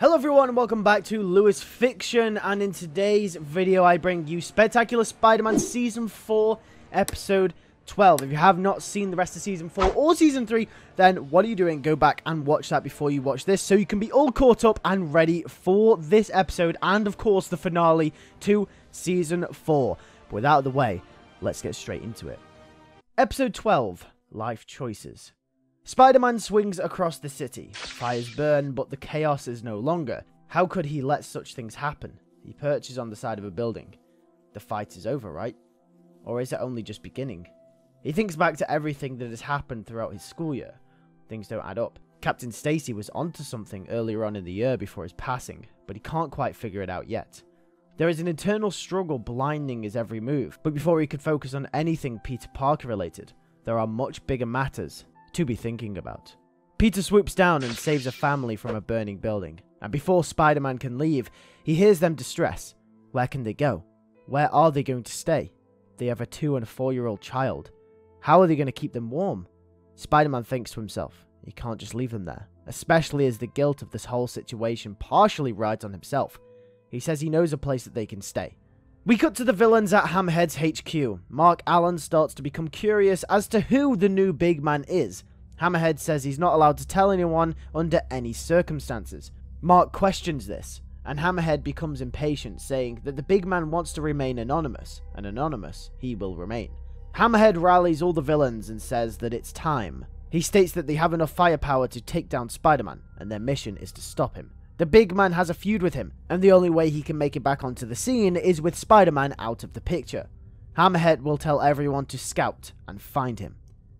Hello everyone and welcome back to Lewis Fiction and in today's video I bring you Spectacular Spider-Man Season 4 Episode 12. If you have not seen the rest of Season 4 or Season 3 then what are you doing? Go back and watch that before you watch this so you can be all caught up and ready for this episode and of course the finale to Season 4. But without the way, let's get straight into it. Episode 12 Life Choices Spider-Man swings across the city. Fires burn, but the chaos is no longer. How could he let such things happen? He perches on the side of a building. The fight is over, right? Or is it only just beginning? He thinks back to everything that has happened throughout his school year. Things don't add up. Captain Stacy was onto something earlier on in the year before his passing, but he can't quite figure it out yet. There is an internal struggle blinding his every move, but before he could focus on anything Peter Parker related, there are much bigger matters to be thinking about. Peter swoops down and saves a family from a burning building, and before Spider-Man can leave, he hears them distress. Where can they go? Where are they going to stay? They have a two and a four year old child. How are they going to keep them warm? Spider-Man thinks to himself, he can't just leave them there, especially as the guilt of this whole situation partially rides on himself. He says he knows a place that they can stay. We cut to the villains at Hammerhead's HQ. Mark Allan starts to become curious as to who the new big man is. Hammerhead says he's not allowed to tell anyone under any circumstances. Mark questions this, and Hammerhead becomes impatient, saying that the big man wants to remain anonymous, and anonymous he will remain. Hammerhead rallies all the villains and says that it's time. He states that they have enough firepower to take down Spider-Man, and their mission is to stop him. The big man has a feud with him, and the only way he can make it back onto the scene is with Spider-Man out of the picture. Hammerhead will tell everyone to scout and find him,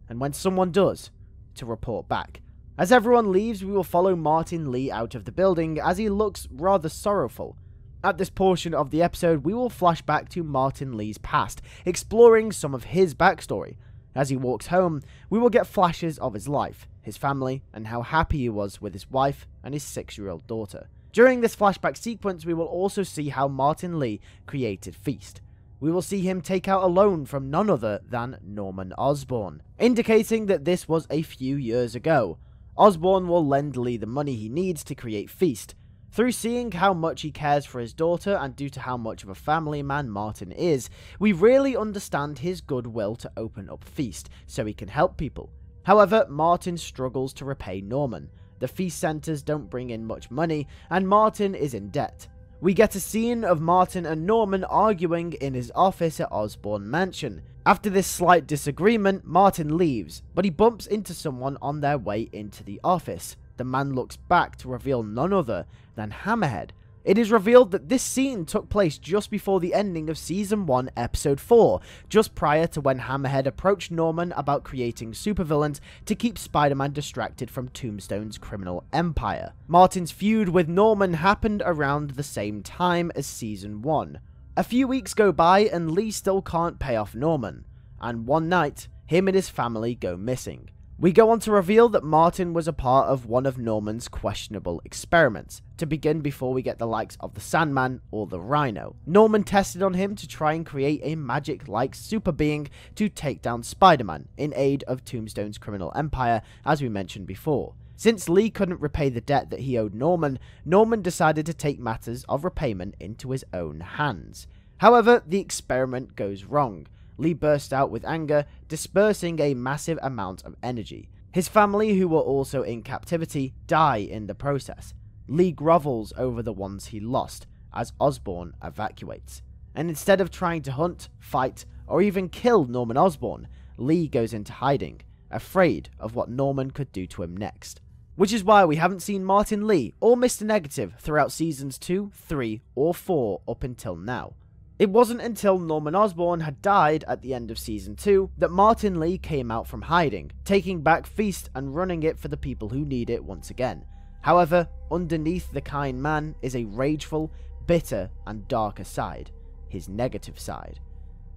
and when someone does, to report back. As everyone leaves, we will follow Martin Li out of the building as he looks rather sorrowful. At this portion of the episode, we will flash back to Martin Li's past, exploring some of his backstory. As he walks home, we will get flashes of his life, his family, and how happy he was with his wife and his six year old daughter. During this flashback sequence, we will also see how Martin Li created Feast. We will see him take out a loan from none other than Norman Osborn, indicating that this was a few years ago. Osborn will lend Li the money he needs to create Feast. Through seeing how much he cares for his daughter and due to how much of a family man Martin is, we really understand his goodwill to open up Feast so he can help people. However, Martin struggles to repay Norman. The feast centers don't bring in much money, and Martin is in debt. We get a scene of Martin and Norman arguing in his office at Osborn Mansion. After this slight disagreement, Martin leaves, but he bumps into someone on their way into the office. The man looks back to reveal none other than Hammerhead, it is revealed that this scene took place just before the ending of Season 1, Episode 4, just prior to when Hammerhead approached Norman about creating supervillains to keep Spider-Man distracted from Tombstone's criminal empire. Martin's feud with Norman happened around the same time as Season 1. A few weeks go by and Li still can't pay off Norman, and one night, him and his family go missing. We go on to reveal that Martin was a part of one of Norman's questionable experiments, to begin before we get the likes of the Sandman or the Rhino. Norman tested on him to try and create a magic-like super being to take down Spider-Man in aid of Tombstone's criminal empire, as we mentioned before. Since Li couldn't repay the debt that he owed Norman, Norman decided to take matters of repayment into his own hands. However, the experiment goes wrong, Li burst out with anger, dispersing a massive amount of energy. His family, who were also in captivity, die in the process. Li grovels over the ones he lost, as Osborn evacuates. And instead of trying to hunt, fight, or even kill Norman Osborn, Li goes into hiding, afraid of what Norman could do to him next. Which is why we haven't seen Martin Li or Mr. Negative throughout seasons 2, 3, or 4 up until now. It wasn't until Norman Osborn had died at the end of Season 2 that Martin Li came out from hiding, taking back Feast and running it for the people who need it once again. However, underneath the kind man is a rageful, bitter, and darker side, his negative side,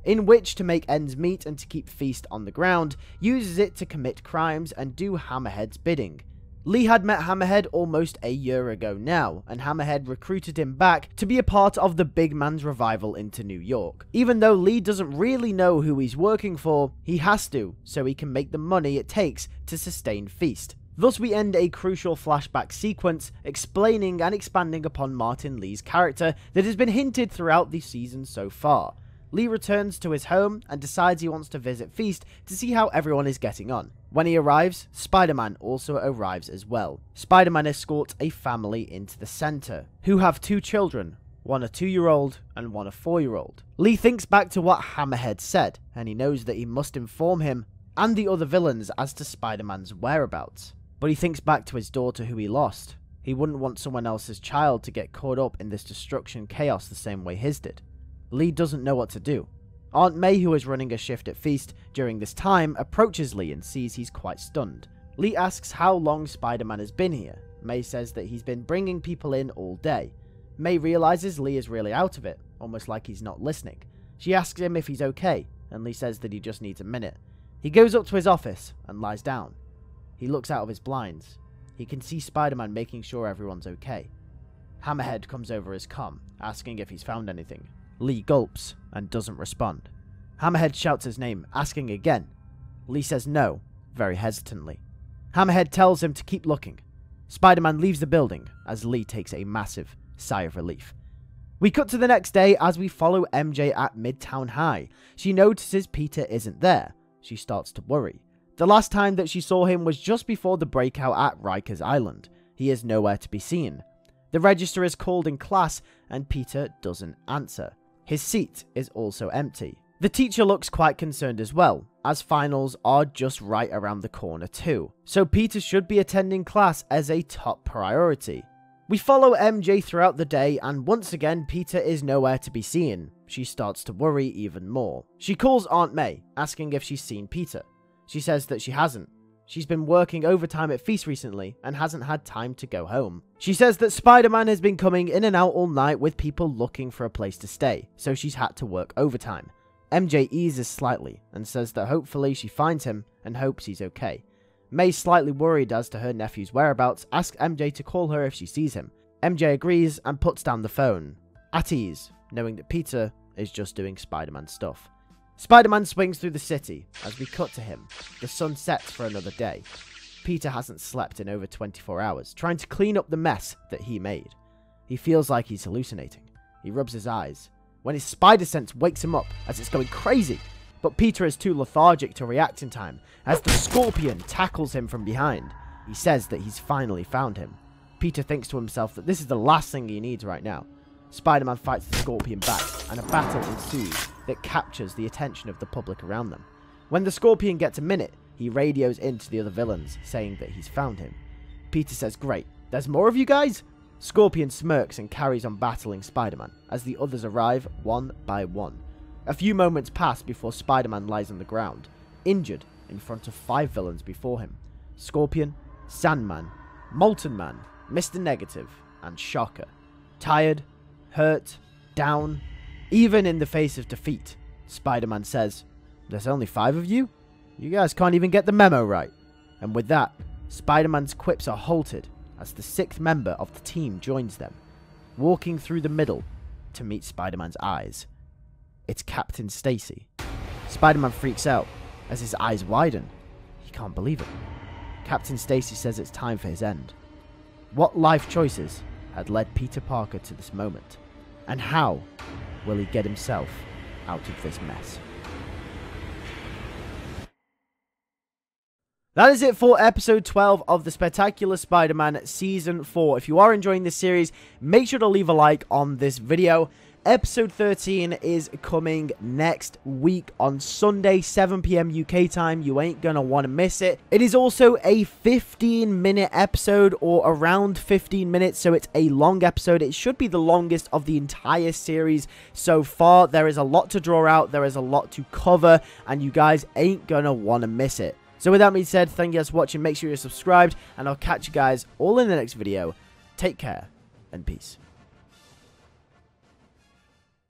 in which to make ends meet and to keep Feast on the ground, uses it to commit crimes and do Hammerhead's bidding, Li had met Hammerhead almost a year ago now, and Hammerhead recruited him back to be a part of the big man's revival into New York. Even though Li doesn't really know who he's working for, he has to, so he can make the money it takes to sustain Feast. Thus we end a crucial flashback sequence explaining and expanding upon Martin Li's character that has been hinted throughout the season so far. Li returns to his home and decides he wants to visit Feast to see how everyone is getting on. When he arrives, Spider-Man also arrives as well. Spider-Man escorts a family into the center, who have two children, one a two-year-old and one a four-year-old. Li thinks back to what Hammerhead said, and he knows that he must inform him and the other villains as to Spider-Man's whereabouts. But he thinks back to his daughter who he lost. He wouldn't want someone else's child to get caught up in this destruction chaos the same way his did. Li doesn't know what to do. Aunt May, who is running a shift at Feast during this time, approaches Li and sees he's quite stunned. Li asks how long Spider-Man has been here. May says that he's been bringing people in all day. May realizes Li is really out of it, almost like he's not listening. She asks him if he's okay, and Li says that he just needs a minute. He goes up to his office and lies down. He looks out of his blinds. He can see Spider-Man making sure everyone's okay. Hammerhead comes over his com, asking if he's found anything. Li gulps and doesn't respond. Hammerhead shouts his name, asking again. Li says no, very hesitantly. Hammerhead tells him to keep looking. Spider-Man leaves the building as Li takes a massive sigh of relief. We cut to the next day as we follow MJ at Midtown High. She notices Peter isn't there. She starts to worry. The last time that she saw him was just before the breakout at Rikers Island. He is nowhere to be seen. The register is called in class and Peter doesn't answer. His seat is also empty. The teacher looks quite concerned as well, as finals are just right around the corner too, so Peter should be attending class as a top priority. We follow MJ throughout the day and once again Peter is nowhere to be seen. She starts to worry even more. She calls Aunt May, asking if she's seen Peter. She says that she hasn't, She's been working overtime at Feast recently and hasn't had time to go home. She says that Spider-Man has been coming in and out all night with people looking for a place to stay, so she's had to work overtime. MJ eases slightly and says that hopefully she finds him and hopes he's okay. May, slightly worried as to her nephew's whereabouts, asks MJ to call her if she sees him. MJ agrees and puts down the phone, at ease, knowing that Peter is just doing Spider-Man stuff. Spider-Man swings through the city. As we cut to him, the sun sets for another day. Peter hasn't slept in over 24 hours, trying to clean up the mess that he made. He feels like he's hallucinating. He rubs his eyes, when his spider sense wakes him up as it's going crazy. But Peter is too lethargic to react in time, as the scorpion tackles him from behind. He says that he's finally found him. Peter thinks to himself that this is the last thing he needs right now. Spider-Man fights the Scorpion back, and a battle ensues that captures the attention of the public around them. When the Scorpion gets a minute, he radios in to the other villains, saying that he's found him. Peter says, great, there's more of you guys? Scorpion smirks and carries on battling Spider-Man, as the others arrive one by one. A few moments pass before Spider-Man lies on the ground, injured in front of five villains before him. Scorpion, Sandman, Molten Man, Mr. Negative, and Shocker. Tired, hurt, down, even in the face of defeat. Spider-Man says, There's only five of you? You guys can't even get the memo right. And with that, Spider-Man's quips are halted as the sixth member of the team joins them, walking through the middle to meet Spider-Man's eyes. It's Captain Stacy. Spider-Man freaks out as his eyes widen. He can't believe it. Captain Stacy says it's time for his end. What life choices had led Peter Parker to this moment? And how will he get himself out of this mess? That is it for episode 12 of the Spectacular Spider-Man Season 4. If you are enjoying this series, make sure to leave a like on this video. Episode 13 is coming next week on Sunday, 7pm UK time. You ain't gonna want to miss it. It is also a 15 minute episode or around 15 minutes, so it's a long episode. It should be the longest of the entire series so far. There is a lot to draw out, there is a lot to cover, and you guys ain't gonna want to miss it. So with that being said, thank you guys for watching. Make sure you're subscribed, and I'll catch you guys all in the next video. Take care, and peace.